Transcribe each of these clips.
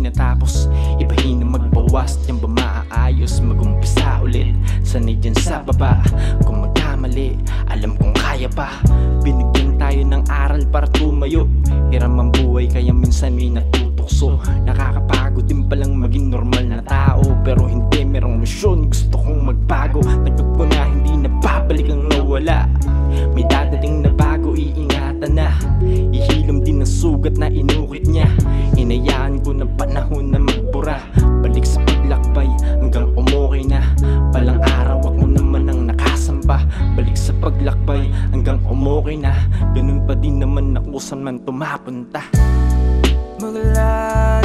na tapos Ibahin na magbawas Diyan ba maaayos Magumpisa ulit. Sanay dyan sa baba. Kung magkamali Alam kong kaya pa. Binigyan tayo ng aral para tumayo. Hiram ang buhay kaya minsan may natutukso. Nakakapagod din palang maging normal na tao. Pero hindi merong misyon. Gusto kong magbago. Nagot ko na hindi na ang nawala. May dadating na bago iingatan na. Ihilom din ang sugat na inukit niya. Inayaan panahon na magbura. Balik sa paglakbay hanggang umukay na. Palang araw ako naman ang nakasamba. Balik sa paglakbay hanggang umukay na. Ganun pa din naman ako saan man tumapunta. Maglalayag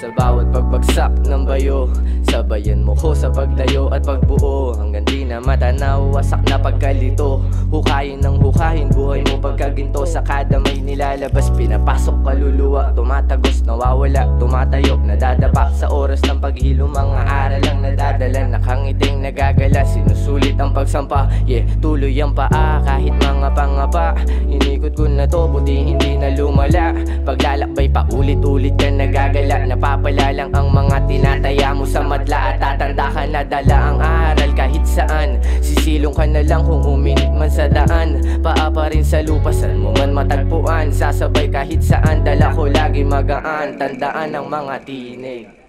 Sa bawat pagbagsak ng bayo. Sabayan mo ko sa paglayo at pagbuo. Hanggang di na matanaw, wasak na pagkalito. Hukayin ng hukahin, buhay mo pagkaginto. Sa kada may nilalabas, pinapasok kaluluwa Tumatagos, nawawala, tumatayo Nadadapa. Sa oras ng paghilo Mga aral lang nadadala. Nakangiting nagagala, sinusulit ang pagsampa. Yeah, tuloy ang paa. Kahit mga pangapa Inikot ko na to, buti hindi na lumala. Paglalakbay pa ulit-ulit ka nagagala Napapala lang ang mga tinataya mo sa madla At tatanda ka na dala ang aral kahit saan. Sisilong ka na lang kung uminit man sa daan. Paa pa rin sa lupa saan mo man matagpuan. Sasabay kahit saan dala ko lagi magaan. Tandaan ang mga tinig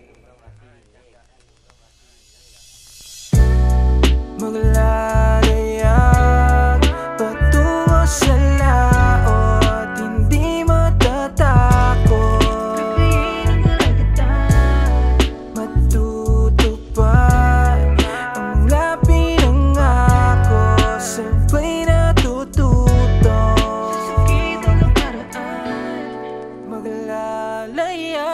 alayya